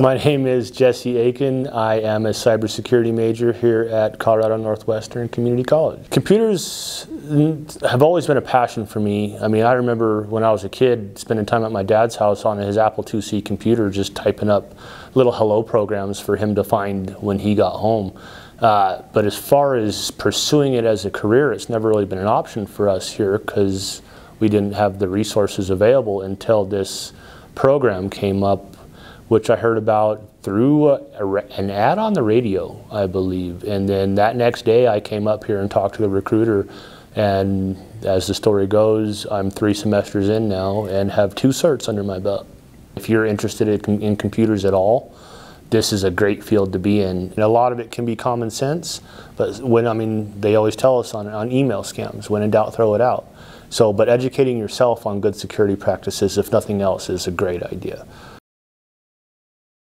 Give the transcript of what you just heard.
My name is Jesse Aiken. I am a cybersecurity major here at Colorado Northwestern Community College. Computers have always been a passion for me. I mean, I remember when I was a kid spending time at my dad's house on his Apple IIc computer just typing up little hello programs for him to find when he got home. Uh, but as far as pursuing it as a career, it's never really been an option for us here because we didn't have the resources available until this program came up, which I heard about through a, an ad on the radio, I believe. And then that next day, I came up here and talked to the recruiter. And as the story goes, I'm three semesters in now and have two certs under my belt. If you're interested in, in computers at all, this is a great field to be in. And a lot of it can be common sense, but when, I mean, they always tell us on, on email scams, when in doubt, throw it out. So, but educating yourself on good security practices, if nothing else, is a great idea.